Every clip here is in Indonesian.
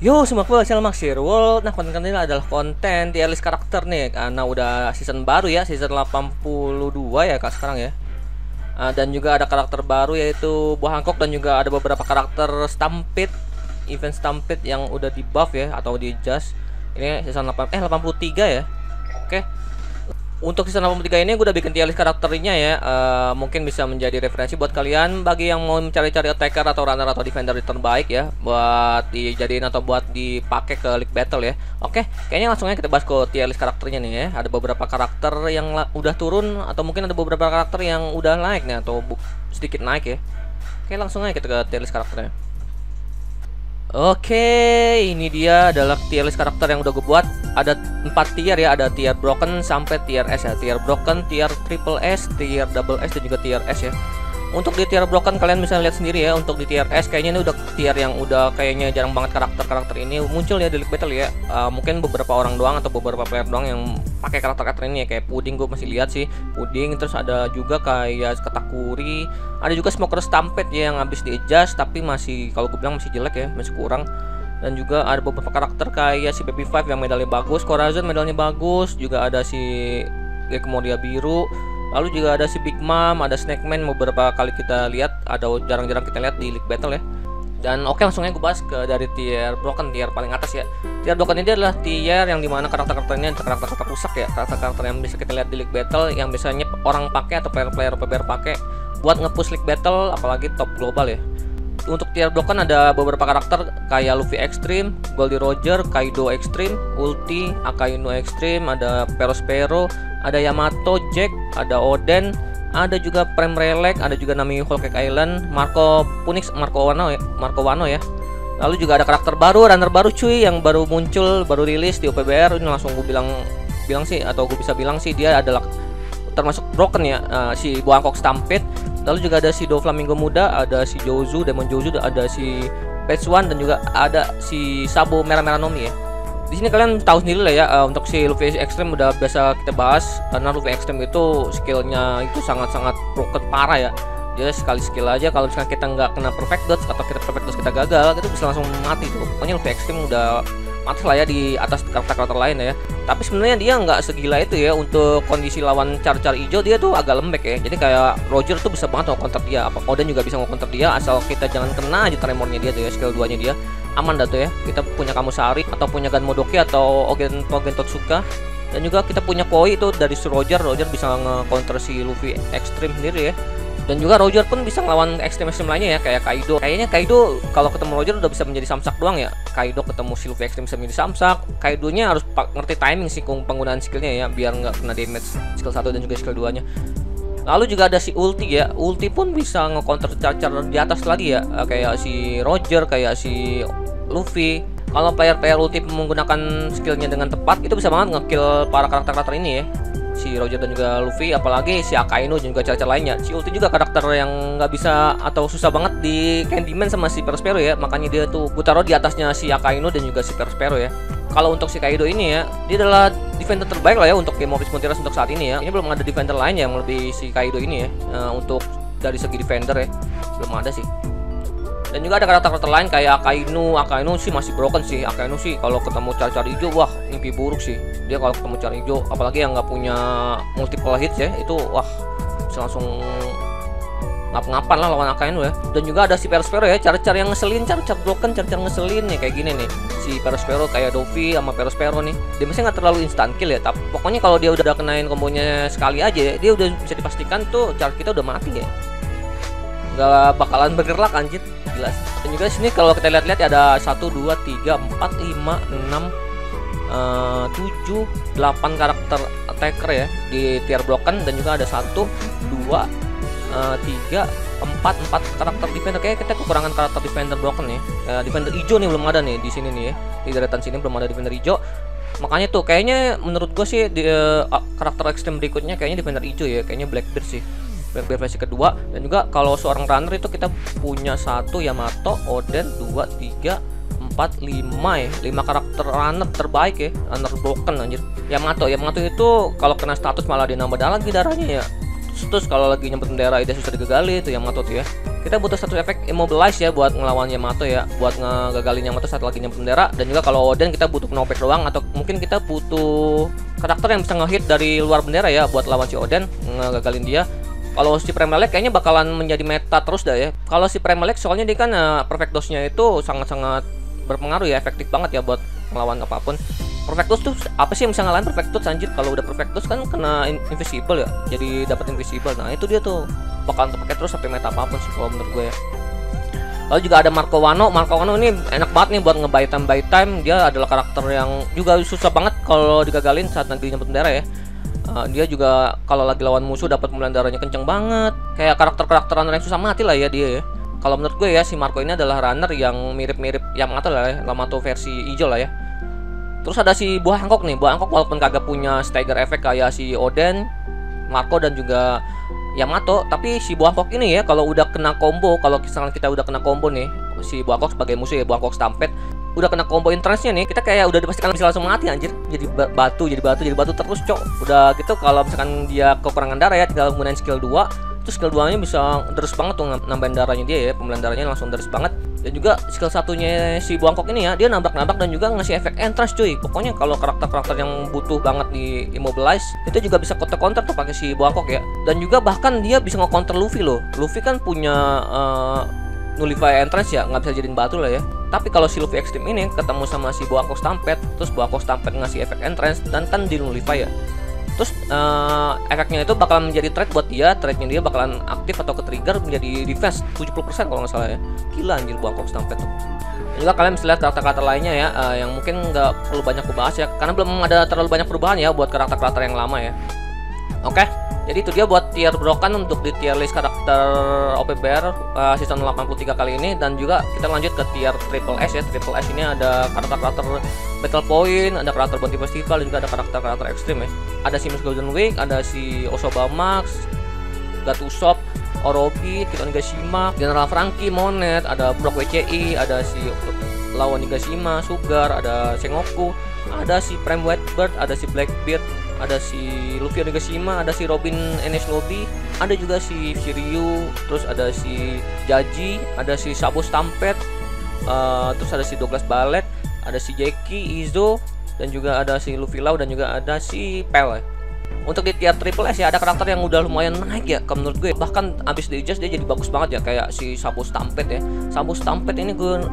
Yo, semua aku channel Maxir World. Nah, konten ini adalah konten tier list karakter nih karena udah season baru ya, season 82 ya Kak sekarang ya. Uh, dan juga ada karakter baru yaitu Buah Hancock dan juga ada beberapa karakter Stampede, event Stampede yang udah di buff ya atau di adjust. Ini season 8 eh 83 ya. Oke. Untuk season 83 ini gue udah bikin tier list karakternya ya. Uh, Mungkin bisa menjadi referensi buat kalian. Bagi yang mau mencari-cari attacker atau runner atau defender terbaik ya Buat dijadiin atau buat dipakai ke League Battle ya. Oke, kayaknya langsung aja kita bahas ke tier list karakternya nih ya. Ada beberapa karakter yang udah turun Atau mungkin ada beberapa karakter yang udah naik nih Atau sedikit naik ya. Oke, langsung aja kita ke tier list karakternya Oke, ini dia adalah tier list karakter yang udah gue buat. Ada empat tier ya, ada tier broken sampai tier S ya. Tier broken, tier triple S, tier double S dan juga tier S ya. Untuk di tier broken kalian bisa lihat sendiri ya. Untuk di tier S kayaknya ini udah tier yang udah kayaknya jarang banget karakter-karakter ini muncul ya di League Battle ya. Uh, mungkin beberapa orang doang atau beberapa player doang yang pakai karakter-karakter ini ya kayak Puding gue masih lihat sih. Puding terus ada juga kayak Katakuri, ada juga Smoker Stampede ya yang habis di adjust tapi masih kalau gue bilang masih jelek ya, masih kurang dan juga ada beberapa karakter kayak si Baby Five yang medalnya bagus, Corazon medalnya bagus, juga ada si Gekmodia biru, Lalu juga ada si Big Mom, ada Snake Man beberapa kali kita lihat, ada jarang-jarang kita lihat di League Battle ya. Dan oke langsung aja gue bahas ke dari tier broken tier paling atas ya. Tier broken ini adalah tier yang di mana karakter-karakternya karakter-karakter rusak ya, karakter-karakter yang bisa kita lihat di League Battle yang biasanya orang pakai atau player-player PBR pakai buat ngepush League Battle apalagi top global ya. Untuk tier broken ada beberapa karakter kayak Luffy Extreme, Goldie Roger, Kaido Extreme, Ulti, Akainu Extreme, ada Perospero, ada Yamato Jack, ada Oden, ada juga Prem Relek, ada juga Nami Whole Cake Island, Marco Punix, Marco Wano ya, Marco Wano ya. Lalu juga ada karakter baru, runner baru cuy yang baru muncul, baru rilis di OPBR. Ini langsung gue bilang bilang sih atau gue bisa bilang sih dia adalah termasuk broken ya uh, si Buangkok Stampede. Lalu juga ada si Do Flamingo muda, ada si Jozu, Demon Jozu, ada si One dan juga ada si Sabo Merah Merah Nomi ya. Di sini kalian tahu sendiri lah ya uh, untuk si Luffy Extreme udah biasa kita bahas karena Luffy Extreme itu skillnya itu sangat-sangat broken parah ya. Dia sekali skill aja kalau misalnya kita nggak kena perfect dodge atau kita perfect dodge kita gagal itu bisa langsung mati tuh. Pokoknya Luffy Extreme udah mati lah ya di atas karakter-karakter lain ya. Tapi sebenarnya dia nggak segila itu ya untuk kondisi lawan car-car hijau dia tuh agak lembek ya. Jadi kayak Roger tuh bisa banget mau counter dia. Apa Oden juga bisa mau counter dia asal kita jangan kena aja tremornya dia tuh ya skill 2 nya dia. Aman dah tuh ya. Kita punya kamu sari atau punya Gan Modoki atau Ogen Ogen Totsuka. Dan juga kita punya Koi itu dari si Roger. Roger bisa nge-counter si Luffy Extreme sendiri ya dan juga Roger pun bisa ngelawan ekstrem-ekstrem lainnya ya kayak Kaido kayaknya Kaido kalau ketemu Roger udah bisa menjadi samsak doang ya Kaido ketemu si Luffy Extreme bisa menjadi samsak Kaidonya harus ngerti timing sih penggunaan skillnya ya biar nggak kena damage skill 1 dan juga skill 2 nya Lalu juga ada si Ulti ya. Ulti pun bisa nge-counter car di atas lagi ya. Kayak si Roger, kayak si Luffy. Kalau player-player ulti menggunakan skillnya dengan tepat, itu bisa banget ngekill para karakter-karakter ini ya. Si Roger dan juga Luffy, apalagi si Akainu dan juga cara-cara lainnya. Si Ulti juga karakter yang nggak bisa atau susah banget di Candyman sama si Perospero ya. Makanya dia tuh gue taruh di atasnya si Akainu dan juga si Perospero ya kalau untuk si Kaido ini ya, dia adalah defender terbaik lah ya untuk game of Montiras untuk saat ini ya. Ini belum ada defender lain yang lebih si Kaido ini ya uh, untuk dari segi defender ya. Belum ada sih. Dan juga ada karakter-karakter lain kayak Akainu, Akainu sih masih broken sih. Akainu sih kalau ketemu cari-cari hijau, wah mimpi buruk sih. Dia kalau ketemu cari hijau, apalagi yang nggak punya multiple hits ya, itu wah bisa langsung ngap-ngapan lah lawan Akainu ya. Dan juga ada si Perospero ya cara-cara yang ngeselin cara-cara broken cara-cara ngeselin nih kayak gini nih. Si Perospero kayak Dovi sama Perospero nih. Dia masih nggak terlalu instant kill ya tapi pokoknya kalau dia udah kenain kombonya sekali aja ya, dia udah bisa dipastikan tuh cara kita udah mati ya nggak bakalan bergerak anjir. Jelas. Dan juga sini kalau kita lihat-lihat ya ada 1 2 3 4 5 6 Uh, 7 8 karakter attacker ya di tier broken. Dan juga ada 1 2 Eh, tiga empat empat karakter defender. Kayak kita kekurangan karakter defender broken ya uh, defender hijau nih belum ada nih di sini nih ya. Di deretan sini belum ada defender hijau. Makanya tuh kayaknya menurut gue sih di, uh, karakter ekstrem berikutnya kayaknya defender hijau ya. Kayaknya Blackbeard sih Versi kedua. Dan juga kalau seorang runner itu kita punya satu Yamato Oden dua tiga empat lima ya. Lima karakter runner terbaik ya. Runner broken anjir. Yamato Yamato itu kalau kena status malah dinambah lagi darahnya ya. Terus kalau lagi nyempet bendera ide susah digagali itu yang matot ya. Kita butuh satu efek immobilize ya buat ngelawan Yamato ya. Buat ngegagalin Yamato saat lagi nyampe bendera dan juga kalau Oden kita butuh knockback doang atau mungkin kita butuh karakter yang bisa ngehit dari luar bendera ya buat lawan si Oden ngegagalin dia kalau si Premier League kayaknya bakalan menjadi meta terus dah ya. Kalau si Premier League soalnya dia kan uh, perfect dose-nya itu sangat-sangat berpengaruh ya efektif banget ya buat melawan apa pun. Perfect dose tuh apa sih yang bisa ngalahin perfect dose anjir? Kalau udah perfect dose kan kena invisible ya jadi dapat invisible. Nah itu dia tuh. Bakalan terpakai terus sampai meta apa pun sih kalau menurut gue ya. Lalu juga ada Marco Wano. Marco Wano ini enak banget nih buat ngebuy time time. Dia adalah karakter yang juga susah banget kalau digagalin saat nanti nyebut bendera ya uh, dia juga kalau lagi lawan musuh dapat pemilihan darahnya kenceng banget. Kayak karakter-karakter runner yang susah mati lah ya dia ya. Kalau menurut gue ya si Marco ini adalah runner yang mirip-mirip Yamato lah ya Yamato versi hijau lah ya. Terus ada si buah Hancock nih. Buah Hancock walaupun kagak punya stagger efek kayak si Oden Marco dan juga Yamato tapi si Buangkok ini ya kalau udah kena combo kalau misalnya kita udah kena combo nih si Buangkok sebagai musuh ya Buangkok Stampede udah kena combo entrance-nya nih kita kayak udah dipastikan bisa langsung mati anjir. Jadi batu jadi batu jadi batu terus cok. Udah gitu kalau misalkan dia kekurangan darah ya tinggal menggunakan skill 2 terus skill 2 nya bisa terus banget tuh nambahin darahnya dia ya pemilihan darahnya langsung terus banget. Dan juga skill satunya si Buangkok ini ya dia nabrak-nabrak dan juga ngasih efek entrance cuy. Pokoknya kalau karakter-karakter yang butuh banget di immobilize itu juga bisa counter-counter tuh pakai si Buangkok ya. Dan juga bahkan dia bisa nge-counter Luffy loh. Luffy kan punya uh, nullify entrance ya nggak bisa jadiin batu lah ya. Tapi kalau si Luffy Extreme ini ketemu sama si Buangkok Stampede terus Buangkok Stampede ngasih efek entrance dan kan di nullify ya. Terus uh, efeknya itu bakalan menjadi trade buat dia trade-nya dia bakalan aktif atau ke trigger menjadi defense 70% kalau nggak salah ya. Gila anjir buang stampede tuh. Juga kalian bisa lihat karakter-karakter lainnya ya uh, yang mungkin nggak perlu banyak kubahas ya karena belum ada terlalu banyak perubahan ya buat karakter-karakter yang lama ya. Oke? okay? Jadi itu dia buat tier broken untuk di tier list karakter OPBR uh, season 83 kali ini dan juga kita lanjut ke tier triple S ya. Triple S ini ada karakter-karakter Battle Point, ada karakter Bounty Festival dan juga ada karakter-karakter ekstrim ya. Ada si Miss Golden Week, ada si Osoba Max, Gatusop, Orobi, kita Nigashima, General Franky, Monet, ada Brock WCI, ada si lawan Nigashima, Sugar, ada Sengoku, ada si Prime Whitebird, ada si Blackbeard, ada si Luffy Onigashima, ada si Robin Enes Lobby, ada juga si Shiryu, terus ada si Jaji, ada si Sabo Stampede, uh, terus ada si Douglas Ballet, ada si Jackie, Izo, dan juga ada si Luffy Lau dan juga ada si Pel. Untuk di tier triple S ya ada karakter yang udah lumayan naik ya menurut gue bahkan abis di adjust dia jadi bagus banget ya kayak si Sabo Stampede ya Sabo Stampede ini gue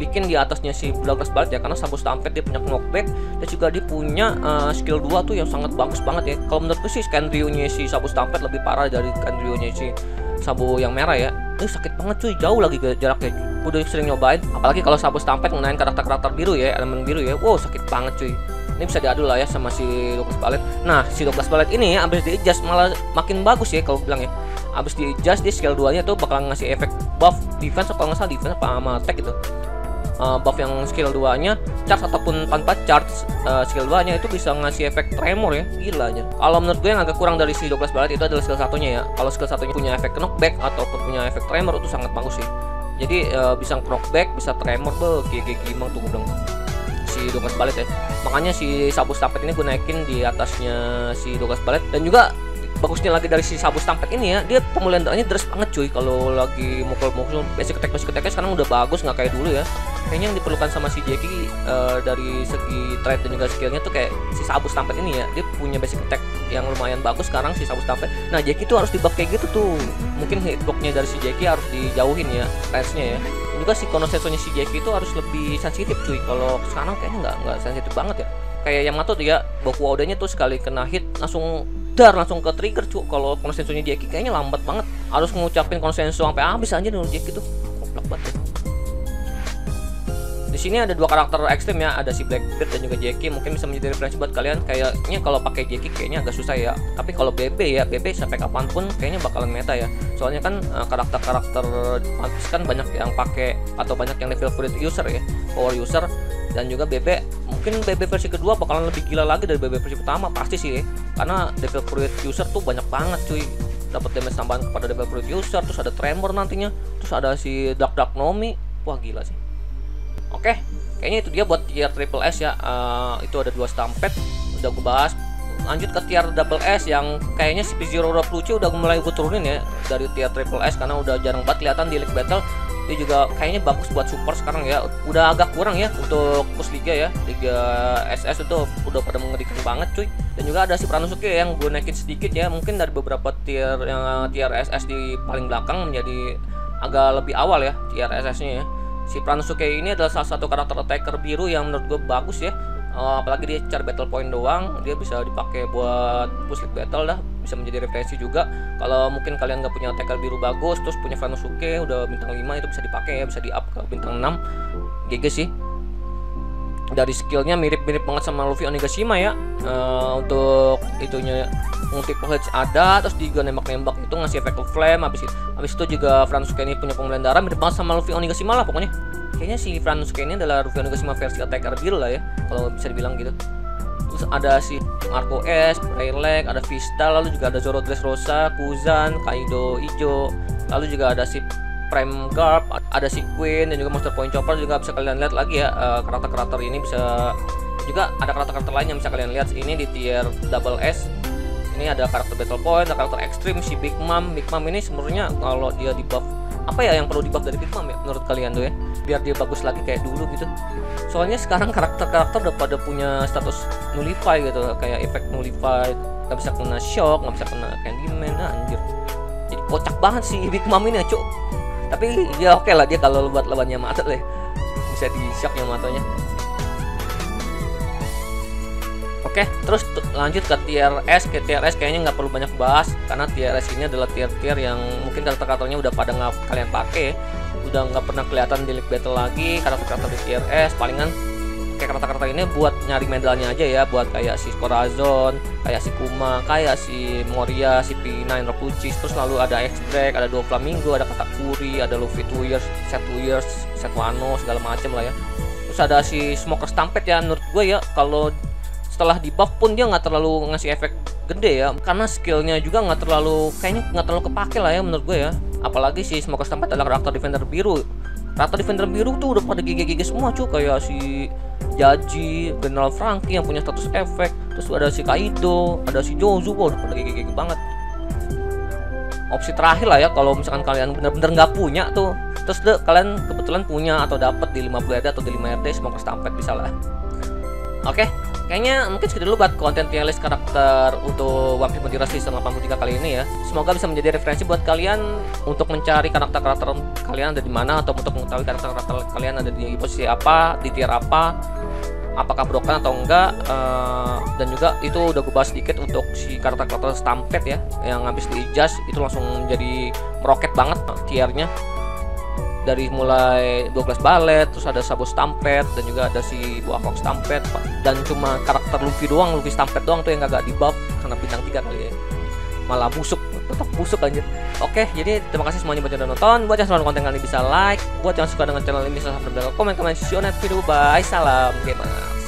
bikin di atasnya si Douglas Balt ya karena Sabu Stampede dia punya knockback dan juga dia punya uh, skill 2 tuh yang sangat bagus banget ya. Kalau menurutku sih Scanrio-nya si Sabu Stampede lebih parah dari Scanrio-nya si Sabu yang merah ya. Ini sakit banget cuy jauh lagi jaraknya. Udah sering nyobain apalagi kalau Sabu Stampede ngenain karakter-karakter biru ya elemen biru ya. Wow sakit banget cuy. Ini bisa diadu lah ya sama si Douglas Ballet nah si Douglas Ballet ini ya abis di adjust malah makin bagus ya kalau bilang ya. Abis di adjust di skill 2 nya tuh bakal ngasih efek buff defense kalau nggak salah defense apa sama attack gitu uh, buff yang skill 2 nya charge ataupun tanpa charge uh, skill 2 nya itu bisa ngasih efek tremor ya. Gila aja. Kalau menurut gue yang agak kurang dari si 12 balet itu adalah skill satunya ya. Kalau skill satunya punya efek knockback ataupun punya efek tremor itu sangat bagus sih. Jadi uh, bisa knockback bisa tremor be gigi gimang tuh bilang. Si 12 balet ya. Makanya si sabu stapet ini gue naikin di atasnya si 12 balet. Dan juga bagusnya lagi dari si Sabu Stampede ini ya. Dia pemulihan darahnya deres banget cuy. Kalau lagi mukul-mukul basic attack basic attack sekarang udah bagus nggak kayak dulu ya. Kayaknya yang diperlukan sama si Jackie uh, dari segi trade dan juga skillnya tuh kayak si Sabu Stampede ini ya. Dia punya basic attack yang lumayan bagus sekarang si Sabu Stampede nah Jackie tuh harus dibuff kayak gitu tuh. Mungkin hitboxnya dari si Jackie harus dijauhin ya range-nya ya. Juga si konosensonya si Jackie itu harus lebih sensitif cuy. Kalau sekarang kayaknya nggak nggak sensitif banget ya. Kayak yang tuh ya Boku Odanya tuh sekali kena hit langsung dar langsung ke trigger cuy kalau konsensunya Jackie kayaknya lambat banget. Harus ngucapin konsensus sampai habis aja dulu Jackie tuh. Goblok banget di sini ada dua karakter ekstrim ya. Ada si Blackbeard dan juga Jackie. Mungkin bisa menjadi referensi buat kalian. Kayaknya kalau pakai Jackie kayaknya agak susah ya. Tapi kalau BB ya BB sampai kapan pun kayaknya bakalan meta ya. Soalnya kan eh, karakter-karakter uh, kan banyak yang pakai atau banyak yang level fruit user ya. Power user. Dan juga BB mungkin BB versi kedua bakalan lebih gila lagi dari BB versi pertama pasti sih ya. karena devil fruit user tuh banyak banget cuy dapat damage tambahan kepada devil fruit user terus ada tremor nantinya terus ada si dark dark nomi wah gila sih Oke, kayaknya itu dia buat tier triple S ya. Uh, itu ada dua stampet, udah gue bahas. Lanjut ke tier double S yang kayaknya si P0 Lucu udah mulai gue turunin ya dari tier triple S karena udah jarang banget kelihatan di League Battle. Dia juga kayaknya bagus buat support sekarang ya. Udah agak kurang ya untuk push liga ya. Liga SS itu udah pada mengerikan banget cuy. Dan juga ada si Pranosuke yang gue naikin sedikit ya. Mungkin dari beberapa tier yang tier SS di paling belakang menjadi agak lebih awal ya tier SS nya ya. Si Pranosuke ini adalah salah satu karakter attacker biru yang menurut gue bagus ya uh, apalagi dia cari battle point doang dia bisa dipakai buat push league battle dah bisa menjadi referensi juga. Kalau mungkin kalian nggak punya tackle biru bagus terus punya Vanosuke udah bintang 5 itu bisa dipakai ya bisa di up ke bintang 6 GG sih. Dari skillnya mirip-mirip banget sama Luffy Onigashima ya. Uh, untuk itunya multiple hits ada terus juga nembak-nembak itu ngasih efek flame habis itu habis itu juga Fransuke ini punya pembelian mirip banget sama Luffy Onigashima lah pokoknya kayaknya si Fransuke ini adalah Luffy Onigashima versi attacker biru lah ya kalau bisa dibilang gitu terus ada si Marco S, Rayleigh, ada Vista, lalu juga ada Zoro Dressrosa, Kuzan, Kaido Ijo, lalu juga ada si Prime Garb, ada si Queen dan juga Monster Point Chopper juga bisa kalian lihat lagi ya eh, karakter-karakter ini bisa juga ada karakter-karakter lain yang bisa kalian lihat ini di tier double S ini ada karakter Battle Point, ada karakter ekstrim si Big Mom. Big Mom ini sebenarnya kalau dia di buff apa ya yang perlu di buff dari Big Mom ya menurut kalian tuh ya? Biar dia bagus lagi kayak dulu gitu. Soalnya sekarang karakter-karakter udah pada punya status nullify gitu kayak efek nullify nggak bisa kena shock nggak bisa kena Candyman nah, anjir. Jadi kocak banget sih Big Mom ini ya cuk. Tapi ya oke okay lah dia kalau buat lawannya mata deh. Bisa di shocknya matanya Oke, terus lanjut ke tier S. Ke tier S kayaknya nggak perlu banyak bahas karena tier S ini adalah tier-tier yang mungkin karakter-karakternya udah pada nggak kalian pakai, udah nggak pernah kelihatan di League Battle lagi. Karakter-karakter di tier S palingan kayak karakter-karakter ini buat nyari medalnya aja ya, buat kayak si Corazon, kayak si Kuma, kayak si Moria, si P9 Rokuchis, terus lalu ada X-Drake, ada dua Flamingo, ada Katakuri, ada Luffy Two Years, Set Two Years, Set Wano, segala macem lah ya. Terus ada si Smoker Stampede ya, menurut gue ya kalau setelah di buff pun dia nggak terlalu ngasih efek gede ya. Karena skillnya juga nggak terlalu kayaknya nggak terlalu kepake lah ya menurut gue ya. Apalagi si Smoker Stampede adalah karakter defender biru. Karakter defender biru tuh udah pada gigi-gigi semua cuy. Kayak si Jaji, General Franky yang punya status efek. Terus ada si Kaido, ada si Jozu udah pada gigi-gigi banget. Opsi terakhir lah ya kalau misalkan kalian bener-bener nggak punya tuh. Terus deh kalian kebetulan punya atau dapat di 50 RD atau di 5 RD Smoker Stampede bisa lah oke kayaknya mungkin segitu dulu buat konten tier list karakter untuk One Piece Mundira season 83 kali ini ya. Semoga bisa menjadi referensi buat kalian untuk mencari karakter-karakter kalian ada di mana atau untuk mengetahui karakter-karakter kalian ada di posisi apa, di tier apa, apakah broken atau enggak uh, dan juga itu udah gue bahas sedikit untuk si karakter-karakter Stampede ya yang habis di adjust itu langsung jadi meroket banget tiernya dari mulai 12 balet terus ada Sabo Stampede dan juga ada si Buakok Stampede dan cuma karakter Luffy doang Luffy Stampede doang tuh yang agak di buff karena bintang 3 kali ya. Malah busuk tetap busuk anjir. Oke jadi terima kasih semuanya buat yang udah nonton. Buat yang suka konten kali bisa like. Buat yang suka dengan channel ini bisa subscribe komen komen next video. Bye salam gamer